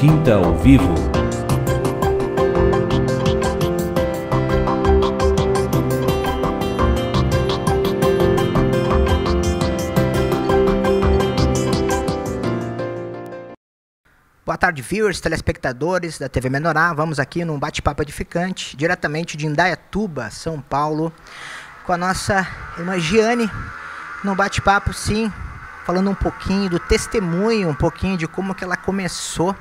Quinta ao Vivo. Boa tarde, viewers, telespectadores da TV Menorá. Vamos aqui num bate-papo edificante, diretamente de Indaiatuba, São Paulo, com a nossa irmã Giane, num bate-papo, sim, falando um pouquinho do testemunho, um pouquinho de como que ela começou,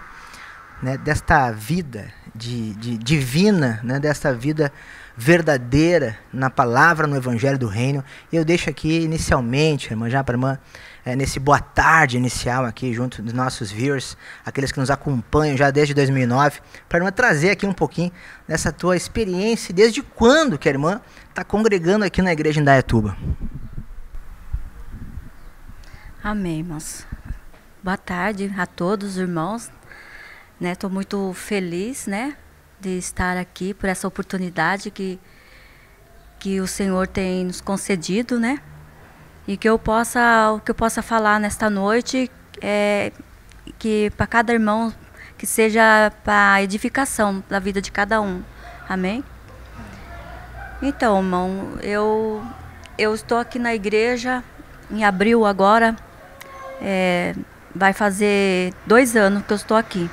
né, desta vida de, de divina, né, desta vida verdadeira na palavra, no evangelho do reino. E eu deixo aqui inicialmente, irmã, já para irmã, é, nesse boa tarde inicial aqui, junto dos nossos viewers, aqueles que nos acompanham já desde 2009, para irmã trazer aqui um pouquinho dessa tua experiência, desde quando que a irmã está congregando aqui na igreja em Dayatuba. Amém, irmãos. Boa tarde a todos os irmãos. Estou né, muito feliz, né, de estar aqui por essa oportunidade que que o Senhor tem nos concedido, né? E que eu possa, o que eu possa falar nesta noite é que para cada irmão que seja para edificação da vida de cada um. Amém? Então, irmão, eu eu estou aqui na igreja em abril agora é, vai fazer dois anos que eu estou aqui.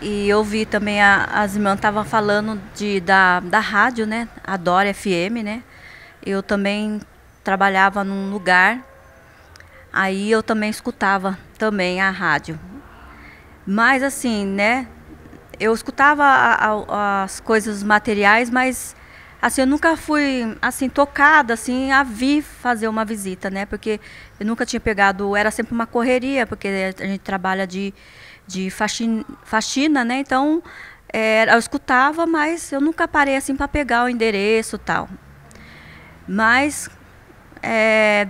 E eu vi também a, as irmãs estavam falando de, da, da rádio, né? A FM, né? Eu também trabalhava num lugar, aí eu também escutava também a rádio. Mas assim, né? Eu escutava a, a, as coisas materiais, mas assim, eu nunca fui assim tocada assim a vir fazer uma visita, né? Porque eu nunca tinha pegado, era sempre uma correria, porque a gente trabalha de de faxina, faxina né? Então, é, eu escutava, mas eu nunca parei assim para pegar o endereço, tal. Mas é,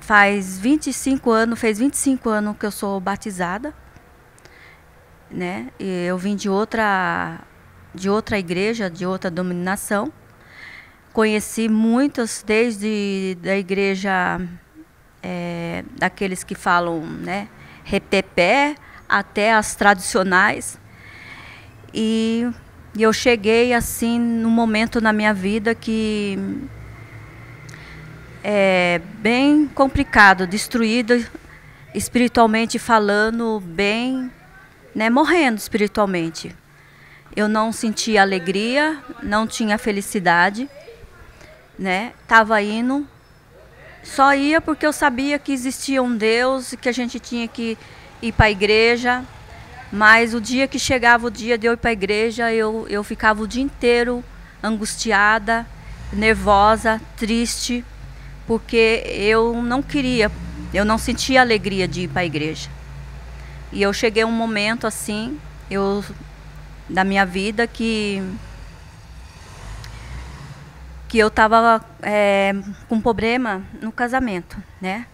faz 25 anos, fez 25 anos que eu sou batizada, né? E eu vim de outra de outra igreja, de outra dominação. Conheci muitos, desde da igreja é, daqueles que falam, né, repepé, até as tradicionais. E, eu cheguei assim num momento na minha vida que é bem complicado, destruído espiritualmente falando, bem, né, morrendo espiritualmente. Eu não sentia alegria, não tinha felicidade, né? Tava indo, só ia porque eu sabia que existia um Deus e que a gente tinha que ir para a igreja. Mas o dia que chegava o dia de eu ir para a igreja, eu, eu ficava o dia inteiro angustiada, nervosa, triste, porque eu não queria, eu não sentia alegria de ir para a igreja. E eu cheguei a um momento assim, eu da minha vida que que eu estava é, com problema no casamento, né?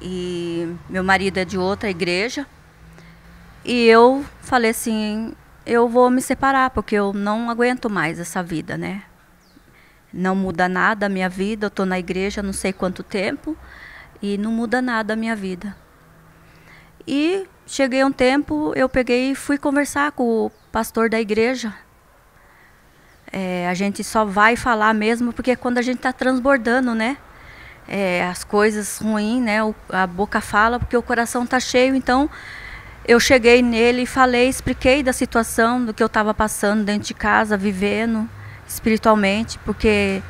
E meu marido é de outra igreja. E eu falei assim, eu vou me separar porque eu não aguento mais essa vida, né? Não muda nada a minha vida, eu estou na igreja não sei quanto tempo e não muda nada a minha vida. E cheguei um tempo, eu peguei e fui conversar com o pastor da igreja. É, a gente só vai falar mesmo porque é quando a gente está transbordando, né? É, as coisas ruins, né? O, a boca fala porque o coração está cheio. Então, eu cheguei nele e falei, expliquei da situação, do que eu estava passando dentro de casa, vivendo espiritualmente, porque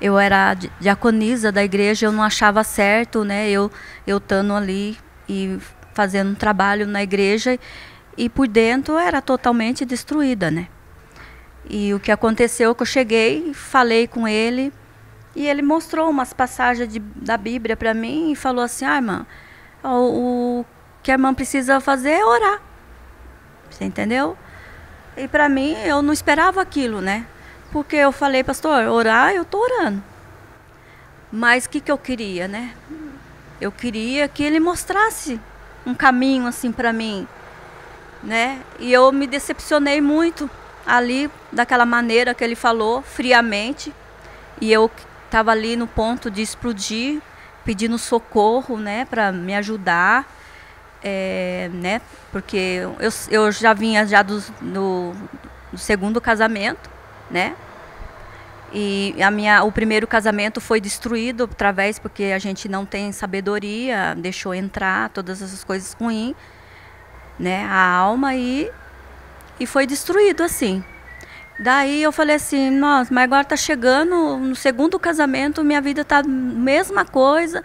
eu era diaconisa da igreja, eu não achava certo, né? Eu eu estando ali e fazendo um trabalho na igreja e por dentro era totalmente destruída, né? E o que aconteceu é que eu cheguei, falei com ele e ele mostrou umas passagens de, da Bíblia para mim e falou assim: "Ah, irmã, o, o que a irmã precisa fazer é orar". Você entendeu? E para mim eu não esperava aquilo, né? Porque eu falei, pastor, orar, eu tô orando. Mas o que que eu queria, né? Eu queria que ele mostrasse um caminho assim para mim, né? E eu me decepcionei muito ali daquela maneira que ele falou, friamente, e eu estava ali no ponto de explodir, pedindo socorro, né, para me ajudar. é, né? Porque eu, eu já vinha já do, do, do segundo casamento, né? E a minha, o primeiro casamento foi destruído através porque a gente não tem sabedoria, deixou entrar todas essas coisas ruins, né? A alma e e foi destruído assim. Daí eu falei assim, nossa, mas agora tá chegando no segundo casamento, minha vida tá mesma coisa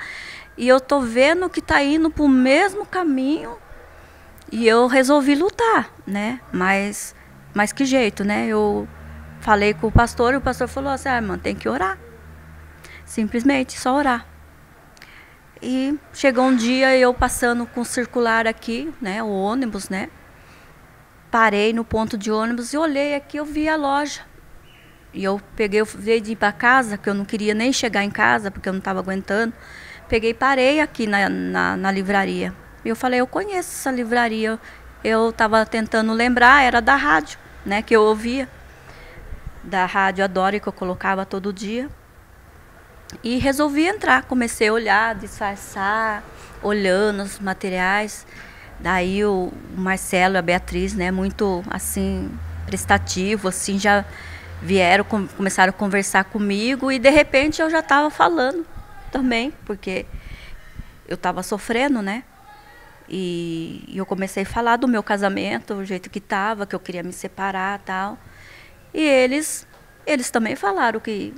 e eu tô vendo que tá indo pro mesmo caminho e eu resolvi lutar, né? Mas mas que jeito, né? Eu falei com o pastor e o pastor falou assim: ah, irmã, tem que orar. Simplesmente, só orar. E chegou um dia eu passando com o circular aqui, né, o ônibus, né? Parei no ponto de ônibus e olhei aqui, eu vi a loja. E eu peguei, eu veio de ir para casa, que eu não queria nem chegar em casa, porque eu não estava aguentando. Peguei parei aqui na, na, na livraria. E eu falei, eu conheço essa livraria. Eu estava tentando lembrar, era da rádio, né, que eu ouvia da rádio Adore que eu colocava todo dia. E resolvi entrar, comecei a olhar, disfarçar, olhando os materiais. Daí o Marcelo e a Beatriz, né, muito assim prestativo, assim já vieram, com, começaram a conversar comigo e de repente eu já estava falando também, porque eu estava sofrendo, né? E, e, eu comecei a falar do meu casamento, o jeito que estava, que eu queria me separar, tal. E eles, eles também falaram que,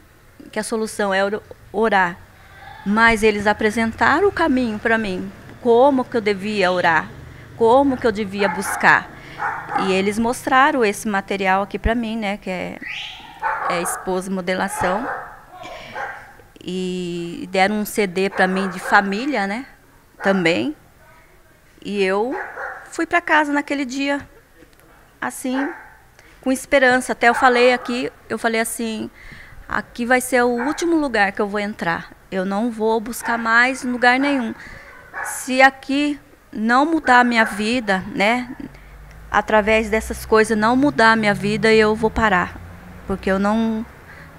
que a solução é orar. Mas eles apresentaram o caminho para mim, como que eu devia orar, como que eu devia buscar. E eles mostraram esse material aqui para mim, né, que é, é Esposa Modelação. E deram um CD para mim de família, né, também. E eu fui para casa naquele dia, assim, com esperança. Até eu falei aqui, eu falei assim, aqui vai ser o último lugar que eu vou entrar. Eu não vou buscar mais lugar nenhum. Se aqui não mudar a minha vida, né? Através dessas coisas não mudar a minha vida, eu vou parar, porque eu não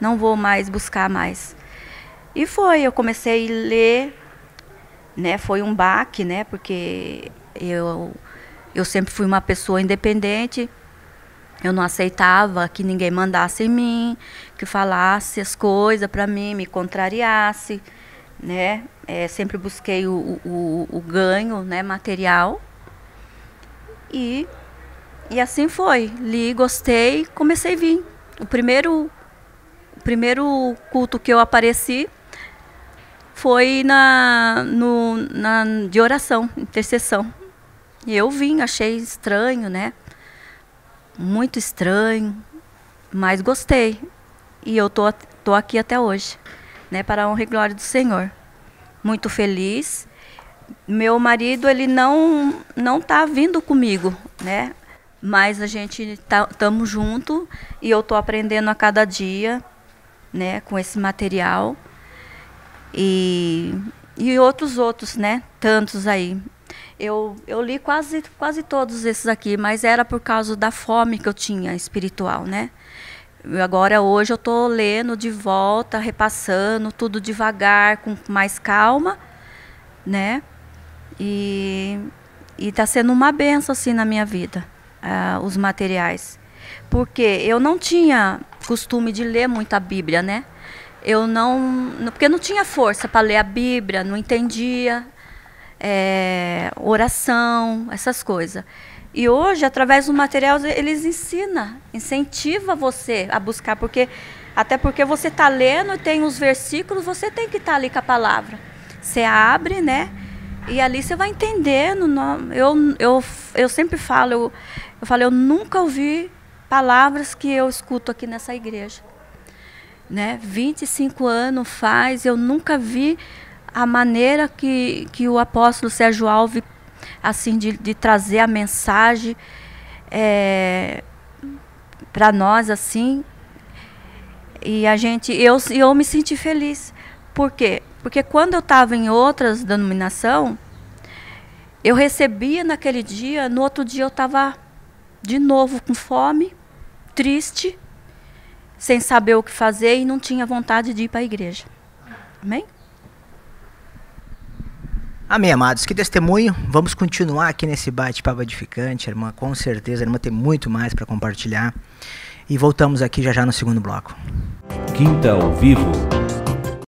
não vou mais buscar mais. E foi, eu comecei a ler, né? Foi um baque, né? Porque eu eu sempre fui uma pessoa independente, eu não aceitava que ninguém mandasse em mim, que falasse as coisas para mim, me contrariasse, né? É, sempre busquei o, o, o, ganho, né, material. E e assim foi. Li, gostei, comecei a vir. O primeiro o primeiro culto que eu apareci foi na, no, na de oração, intercessão. E eu vim, achei estranho, né? muito estranho, mas gostei. E eu tô, tô aqui até hoje, né, para a honra e glória do Senhor. Muito feliz. Meu marido, ele não não tá vindo comigo, né? Mas a gente tá, junto e eu tô aprendendo a cada dia, né, com esse material. E e outros outros, né? Tantos aí. Eu, eu li quase, quase todos esses aqui, mas era por causa da fome que eu tinha espiritual, né? Agora, hoje, eu estou lendo de volta, repassando tudo devagar, com mais calma, né? E está sendo uma benção, assim, na minha vida, uh, os materiais. Porque eu não tinha costume de ler muito a Bíblia, né? Eu não... Porque não tinha força para ler a Bíblia, não entendia é, oração, essas coisas. E hoje, através do material, eles ensinam, incentiva você a buscar, porque até porque você está lendo e tem os versículos, você tem que estar tá ali com a palavra. Você abre, né? E ali você vai entendendo. Eu, eu, eu sempre falo, eu, eu falo, eu nunca ouvi palavras que eu escuto aqui nessa igreja. Né? 25 anos faz, eu nunca vi a maneira que, que o apóstolo Sérgio Alves, assim, de, de trazer a mensagem é, para nós, assim, e a gente, eu, eu me senti feliz. Por quê? Porque quando eu estava em outras denominação, eu recebia naquele dia, no outro dia eu estava de novo com fome, triste, sem saber o que fazer e não tinha vontade de ir para a igreja. Amém? Amém, amados. Que testemunho. Vamos continuar aqui nesse bate-papo edificante, irmã. Com certeza, a irmã tem muito mais para compartilhar. E voltamos aqui já já no segundo bloco. Quinta ao vivo